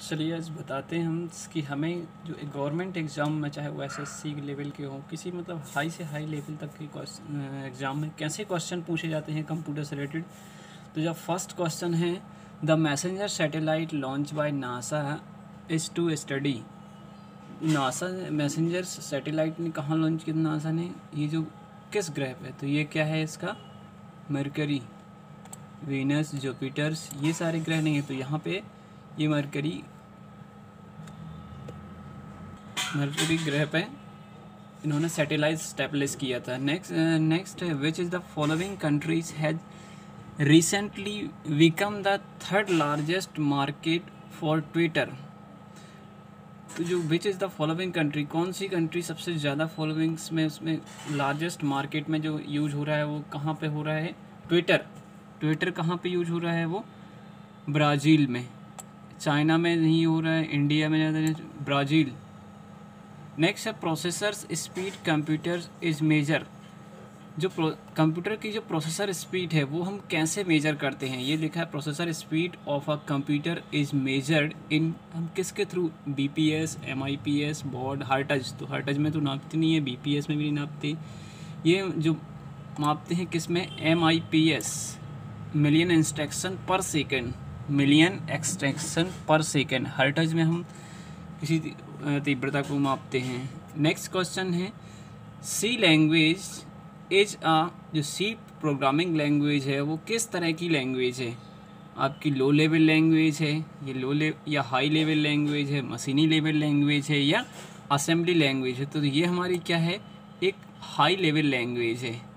चलिए आज बताते हैं हम कि हमें जो गवर्नमेंट एग्ज़ाम में चाहे वो एसएससी लेवल के हो, किसी मतलब हाई से हाई लेवल तक के एग्ज़ाम में कैसे क्वेश्चन पूछे जाते हैं कंप्यूटर से रिलेटेड तो जब फ़र्स्ट क्वेश्चन है the messenger satellite launch by NASA is to study NASA messenger satellite ने कहाँ लॉन्च किया? नासा ने ये जो किस ग्रह पे तो ये क्या है इसका? मरकरी वीनस जुपिटर्स ये सारे ग्रह नहीं है। तो यहाँ पे ये मरकरी मरकरी ग्रह पे इन्होंने सैटेलाइट स्टेबलिश किया था। Next next which is the following countries has recently become the third largest market for Twitter तो जो which is the following country कौन सी कंट्री सबसे ज़्यादा फॉलोइंग्स में, उसमें लार्जेस्ट मार्केट में जो यूज़ हो रहा है, वो कहाँ पे हो रहा है? ट्विटर ट्विटर कहाँ पे यूज़ हो रहा है वो? ब्राज़ील में। चाइना में नहीं हो रहा है, इंडिया में ज़्यादा ब्राज़ील। नेक्स्ट है processors speed computer is major जो कंप्यूटर की जो प्रोसेसर स्पीड है, वो हम कैसे मेजर करते हैं? ये लिखा है processor speed of a computer is measured in हम किसके through B P S M I P S baud hertz तो हार्टज में तो नापती नहीं है बी पी एस में भी नहीं नापती। ये जो मापते हैं किसमें? M I P S million instruction per second million extraction per second. Hertz में हम किसी तीव्रता को मापते हैं। नेक्स्ट क्वेश्चन है सी लैंग्वेज इज़ आ जो सी प्रोग्रामिंग लैंग्वेज है, वो किस तरह की लैंग्वेज है? आपकी लो लेवल लैंग्वेज है, ये लो ले या हाई लेवल लैंग्वेज है, मशीनी लेवल लैंग्वेज है, या असेंबली लैंग्वेज है? तो ये हमारी क्या है? एक हाई लेवल लैंग्वेज है।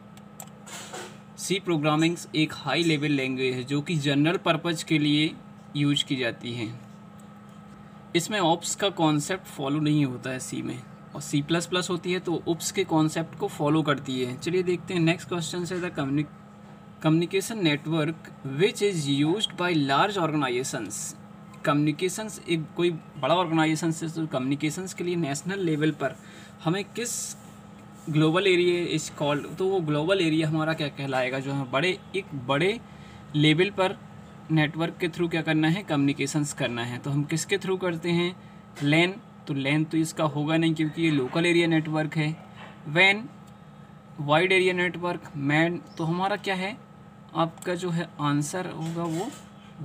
सी प्रोग्रामिंग एक हाई लेवल लैंग्वेज है, जो कि जनरल पर्पज़ के लिए यूज़ की जाती है। इसमें ऑप्स का कॉन्सेप्ट फॉलो नहीं होता है सी में। और सी प्लस प्लस होती है तो उप्स के कॉन्सेप्ट को फॉलो करती है। चलिए देखते हैं नेक्स्ट क्वेश्चन से the communication network which is use by large organisations communications एक कोई बड़ा ऑर्गेनाइजेशन से तो कम्युनिकेशंस के लिए नेशनल लेवल पर हमें किस ग्लोबल एरिया इस कॉल्ड तो वो ग्लोबल एरिया हमारा क्या कहलाएगा? जो है बड़े, एक बड़े लेवल पर नेटवर्क के थ्रू क्या करना है? कम्युनिकेशंस करना है। तो हम किसके थ्रू करते हैं? लैन तो लैन तो इसका होगा नहीं क्योंकि ये लोकल एरिया नेटवर्क है। वैन वाइड एरिया नेटवर्क, मैन तो हमारा क्या है? आपका जो है आंसर होगा वो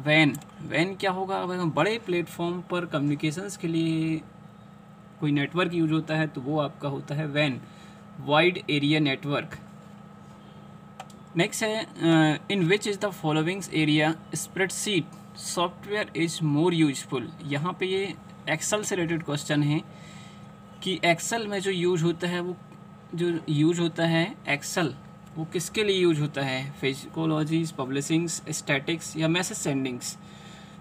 वैन वैन क्या होगा? अगर हम बड़े प्लेटफॉर्म पर कम्युनिकेशंस के लिए कोई नेटवर्क यूज़ होता है तो वो आपका होता है वैन वाइड एरिया नेटवर्क नेक्स्ट है in which is the following area spreadsheet software is more useful यहाँ पे ये एक्सेल से रिलेटेड क्वेश्चन है कि एक्सेल में जो यूज़ होता है वो जो यूज़ होता है एक्सेल वो किसके लिए यूज़ होता है? फिजिकोलॉजीज पब्लिशिंग्स स्टैटिक्स या मैसेज सेंडिंग्स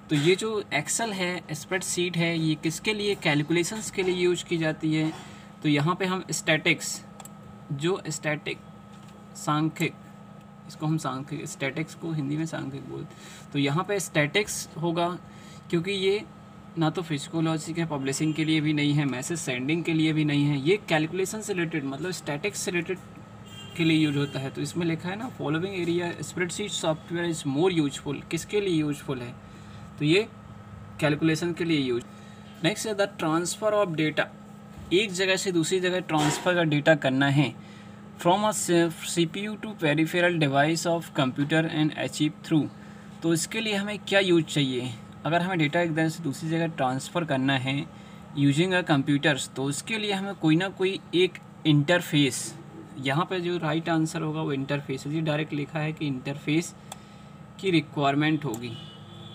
तो ये जो एक्सेल है स्प्रेडशीट है, ये किसके लिए? कैलकुलेशंस के लिए यूज़ की जाती है। तो यहाँ पे हम स्टैटिक्स जो स्टैटिक सांख्यिक, इसको हम सांख्यिक स्टैटिक्स को हिंदी में सांख्यिक बोलते तो यहाँ पे स्टैटिक्स होगा, क्योंकि ये ना तो फिजिकोलॉजी के पब्लिशिंग के लिए भी नहीं है मैसेज सेंडिंग के लिए भी नहीं है। ये कैलकुलेशन से रिलेटेड मतलब स्टैटिक्स से रिलेटेड के लिए यूज़ होता है। तो इसमें लिखा है ना following area spreadsheet software is more useful किसके लिए यूजफुल है? तो ये कैलकुलेशन के लिए यूज़ नेक्स्ट है द ट्रांसफ़र ऑफ़ डेटा एक जगह से दूसरी जगह ट्रांसफ़र का डेटा करना है। From a C P U to peripheral device of computer and achieve through तो इसके लिए हमें क्या यूज़ चाहिए? अगर हमें डेटा एक जगह से दूसरी जगह ट्रांसफ़र करना है यूजिंग अ कंप्यूटर्स तो उसके लिए हमें कोई ना कोई एक इंटरफेस यहाँ पर जो राइट आंसर होगा वो इंटरफेस है। जी डायरेक्ट लिखा है कि इंटरफेस की रिक्वायरमेंट होगी।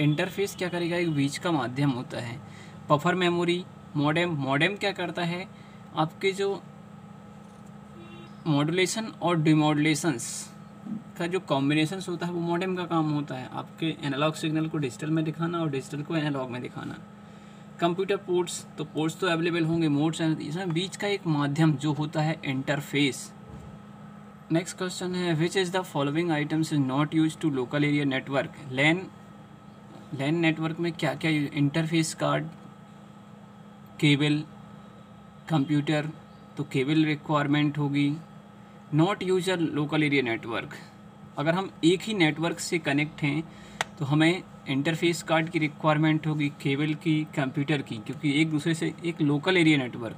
इंटरफेस क्या करेगा? एक बीच का माध्यम होता है। पफर मेमोरी मॉडेम मॉडेम क्या करता है? आपके जो मॉडुलेशन और डिमॉडुलेशंस का जो कॉम्बिनेशंस होता है, वो मॉडेम का काम होता है। आपके एनालॉग सिग्नल को डिजिटल में दिखाना और डिजिटल को एनालॉग में दिखाना। कंप्यूटर पोर्ट्स तो पोर्ट्स तो अवेलेबल होंगे मोड्स इसमें बीच का एक माध्यम जो होता है इंटरफेस नेक्स्ट क्वेश्चन है which is the following items is not use to local area network LAN LAN network में क्या क्या इंटरफेस कार्ड केबल कंप्यूटर तो केबल रिक्वायरमेंट होगी। Not user local area network अगर हम एक ही नेटवर्क से कनेक्ट हैं तो हमें इंटरफेस कार्ड की रिक्वायरमेंट होगी, केबल की कंप्यूटर की, क्योंकि एक दूसरे से एक लोकल एरिया नेटवर्क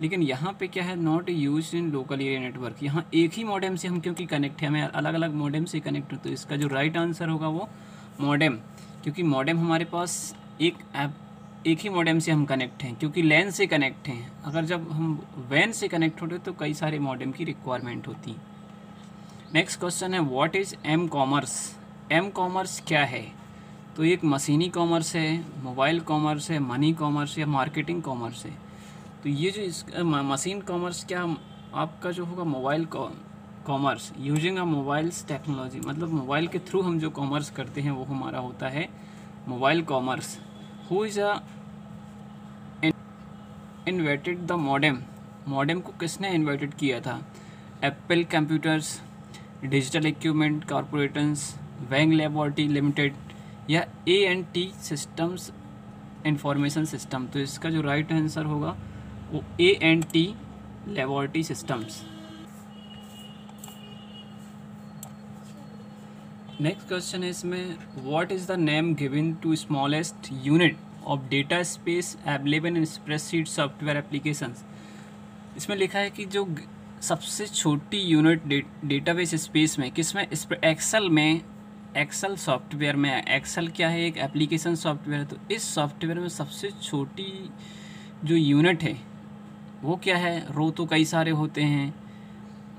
लेकिन यहाँ पे क्या है? Not use in local area network यहाँ एक ही मॉडेम से हम क्योंकि कनेक्ट है, हमें अलग अलग मॉडेम से कनेक्ट तो इसका जो राइट right आंसर होगा वो मॉडेम क्योंकि मॉडेम हमारे पास एक ऐप एक ही मॉडेम से हम कनेक्ट हैं, क्योंकि लैन से कनेक्ट हैं। अगर जब हम वैन से कनेक्ट होते तो कई सारे मॉडेम की रिक्वायरमेंट होती नेक्स्ट क्वेश्चन है what is M commerce M commerce क्या है? तो एक मशीनी कॉमर्स है मोबाइल कॉमर्स है मनी कॉमर्स या मार्केटिंग कॉमर्स है। तो ये जो इस मशीन कॉमर्स क्या आपका जो होगा mobile commerce using a mobiles technology मतलब मोबाइल के थ्रू हम जो कॉमर्स करते हैं, वो हमारा होता है mobile commerce who is invented the modem modem को किसने इन्वाइटेड किया था? Apple computers digital equipment corporations Wang laboratory limited या A N T systems information system तो इसका जो राइट right आंसर होगा वो A N T laboratory systems next question है इसमें what is the name given to smallest unit of data space available in spreadsheet software applications इसमें लिखा है कि जो सबसे छोटी यूनिट डेटाबेस स्पेस में, किसमें एक्सेल में एक्सेल सॉफ्टवेयर में एक्सेल क्या है? एक एप्लीकेशन सॉफ्टवेयर है। तो इस सॉफ्टवेयर में सबसे छोटी जो यूनिट है, वो क्या है? रो तो कई सारे होते हैं।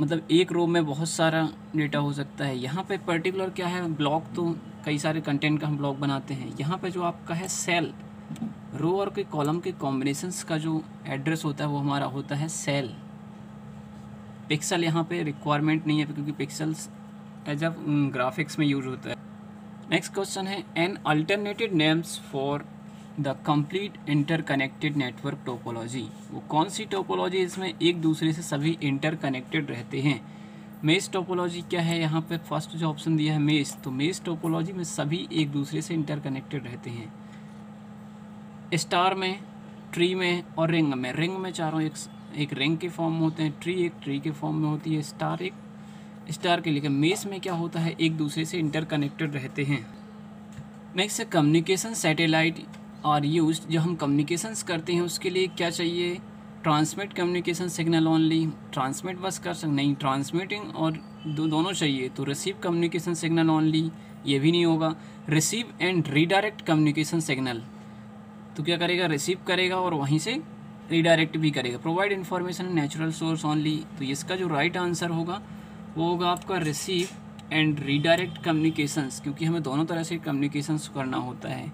मतलब एक रो में बहुत सारा डेटा हो सकता है। यहाँ पे पर्टिकुलर क्या है? ब्लॉक तो कई सारे कंटेंट का हम ब्लॉक बनाते हैं। यहाँ पे जो आपका है सेल रो और के कॉलम के कॉम्बिनेशंस का जो एड्रेस होता है वो हमारा होता है सेल पिक्सल यहाँ पे रिक्वायरमेंट नहीं है क्योंकि पिक्सल्स एज अ ग्राफिक्स में यूज़ होता है। नेक्स्ट क्वेश्चन है an alternative names for the complete interconnected network topology. वो कौन सी टोपोलॉजी इसमें एक दूसरे से सभी इंटरकनेक्टेड रहते हैं? मेज टोपोलॉजी क्या है? यहाँ पे फ़र्स्ट जो ऑप्शन दिया है मेज तो मेज टोपोलॉजी में सभी एक दूसरे से इंटरकनेक्टेड रहते हैं। स्टार में, ट्री में और रिंग में। रिंग में चारों एक एक रिंग के फॉर्म में होते हैं। ट्री एक ट्री के फॉर्म में होती है। स्टार एक, स्टार के लिए। मेस में क्या होता है? एक दूसरे से इंटरकनेक्टेड रहते हैं। नेक्स्ट है कम्युनिकेशन सैटेलाइट। आर यूज़ जो हम कम्युनिकेशंस करते हैं, उसके लिए क्या चाहिए? Transmit communication signal only transmit बस कर सकते नहीं ट्रांसमिटिंग और दो दोनों चाहिए तो रिसीव कम्युनिकेशन सिग्नल ओनली ये भी नहीं होगा। Receive and redirect communication signal तो क्या करेगा? रिसीव करेगा और वहीं से रीडायरेक्ट भी करेगा। Provide information natural source only तो इसका जो राइट right आंसर होगा, वो होगा आपका रिसीव एंड रीडायरेक्ट कम्युनिकेशंस क्योंकि हमें दोनों तरह से कम्युनिकेशंस करना होता है।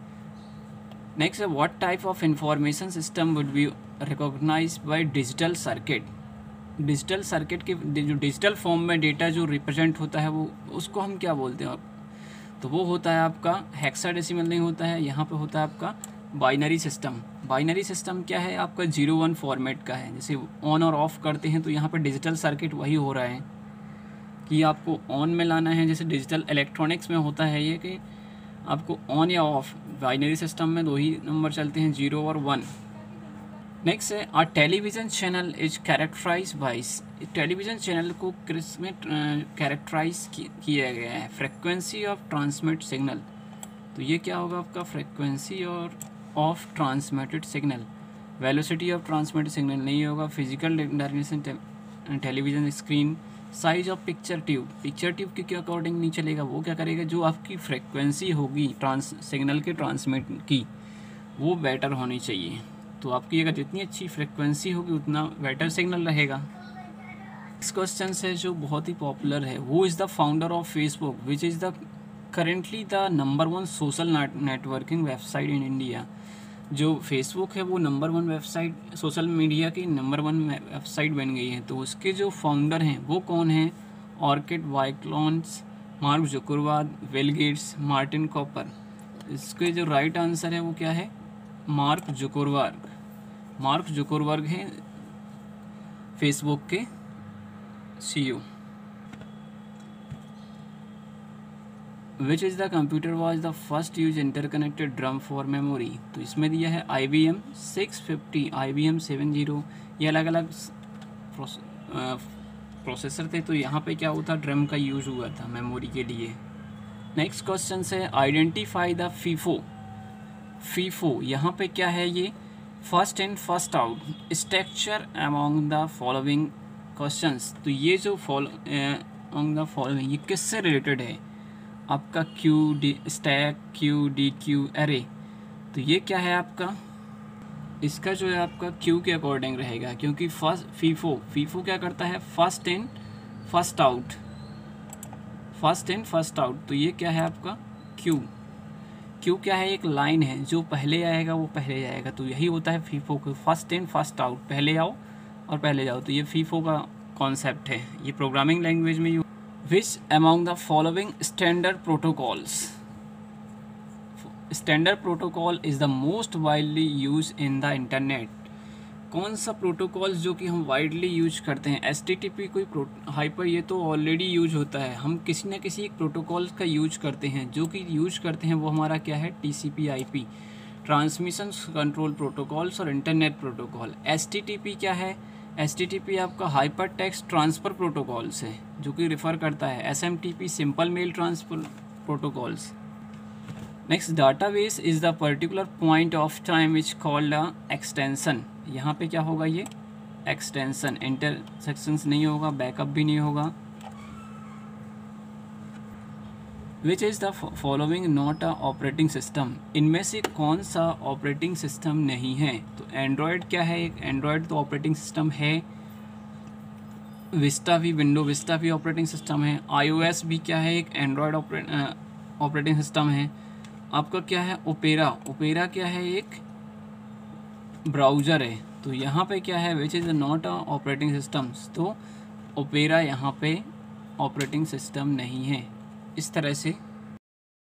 है what type of information system would be recognise by digital circuit digital circuit के, जो डिजिटल फॉर्म में डेटा जो रिप्रेजेंट होता है, वो, उसको हम क्या बोलते हैं तो वो होता है आपका हेक्साडेसिमल नहीं होता है, यहाँ पे होता है आपका बाइनरी सिस्टम बाइनरी सिस्टम क्या है? आपका ज़ीरो वन फॉर्मेट का है. जैसे ऑन और ऑफ़ करते हैं तो यहाँ पर डिजिटल सर्किट वही हो रहा है कि आपको ऑन में लाना है. जैसे डिजिटल इलेक्ट्रॉनिक्स में होता है ये कि आपको ऑन या ऑफ़ बाइनरी सिस्टम में दो ही नंबर चलते हैं ज़ीरो और वन नेक्स्ट है आ television channel is characterise by television channel को किसमें कैरेक्टराइज किया गया है? फ्रिक्वेंसी ऑफ़ ट्रांसमिट सिग्नल तो ये क्या होगा आपका? फ्रिक्वेंसी और of transmitted signal velocity of transmitted signal नहीं होगा physical direction television screen size of picture tube picture tube के क्या अकॉर्डिंग नहीं चलेगा? वो क्या करेगा? जो आपकी फ्रिक्वेंसी होगी ट्रांस सिग्नल के ट्रांसमिट की, वो बेटर होनी चाहिए। तो आपकी अगर जितनी अच्छी फ्रिक्वेंसी होगी, उतना बेटर सिग्नल रहेगा। इस क्वेश्चन है जो बहुत ही पॉपुलर है। वो is the founder of Facebook which is the currently the number one social networking website in India जो फेसबुक है, वो number one website social media की नंबर वन वेबसाइट बन गई है। तो उसके जो फाउंडर हैं, वो कौन हैं? Orkut वाइक्लॉन्स Mark Zuckerberg Bill Gates Martin Cooper इसके जो राइट आंसर है, वो क्या है? मार्क जुकुरवर्ग मार्क जुकुरवर्ग हैं फेसबुक के CEO which is the computer was the first use interconnected drum for memory तो इसमें दिया है I B M six fifty I B M seven zero ये अलग अलग प्रोसेसर थे तो यहाँ पे क्या होता ड्रम का यूज़ हुआ था मेमोरी के लिए। नेक्स्ट क्वेश्चन है आइडेंटिफाई द फीफो फीफो यहाँ पे क्या है ये? First in first out structure among the following questions तो ये जो फॉलो अमॉन्ग द फॉलोइंग ये किससे रिलेटेड है? आपका queue D stack queue D queue array तो ये क्या है आपका? इसका जो है आपका क्यू के अकॉर्डिंग रहेगा, क्योंकि फ़र्स्ट फीफो फीफो क्या करता है? First in first out first in first out तो ये क्या है आपका? क्यू क्यू क्या है? एक लाइन है, जो पहले आएगा, वो पहले जाएगा। तो यही होता है फीफो को। फ़र्स्ट इन फ़र्स्ट आउट पहले आओ और पहले जाओ। तो ये फीफो का कॉन्सेप्ट है। ये प्रोग्रामिंग लैंग्वेज में which among the following standard protocols standard protocol is the most widely use in the internet कौन सा प्रोटोकॉल जो कि हम वाइडली यूज़ करते हैं? एस टी टी पी कोई हाइपर ये तो ऑलरेडी यूज़ होता है। हम किसी न किसी एक प्रोटोकॉल का यूज़ करते हैं। जो कि यूज़ करते हैं वो हमारा क्या है? T C P I P transmission control protocols और internet protocol S T T P क्या है? एस आपका हाइपर टेक्स्ट ट्रांसफ़र प्रोटोकॉल्स है, जो कि रिफ़र करता है S simple mail transfer protocols. Next data base is the particular point of time which called a extension यहाँ पे क्या होगा ये? एक्सटेंसन इंटरसेक्शंस नहीं होगा बैकअप भी नहीं होगा। Which is the following not a operating system इनमें से कौन सा ऑपरेटिंग सिस्टम नहीं है? तो एंड्रॉयड क्या है एक? एंड्रॉयड तो ऑपरेटिंग सिस्टम है। विस्टा भी विंडो विस्टा भी ऑपरेटिंग सिस्टम है। आईओएस भी क्या है एक? एंड्रॉयड ऑपरेटिंग सिस्टम है। आपका क्या है? ओपेरा ओपेरा क्या है एक? ब्राउज़र है। तो यहाँ पे क्या है? Which is not a operating systems तो ओपेरा यहाँ पे ऑपरेटिंग सिस्टम नहीं है। इस तरह से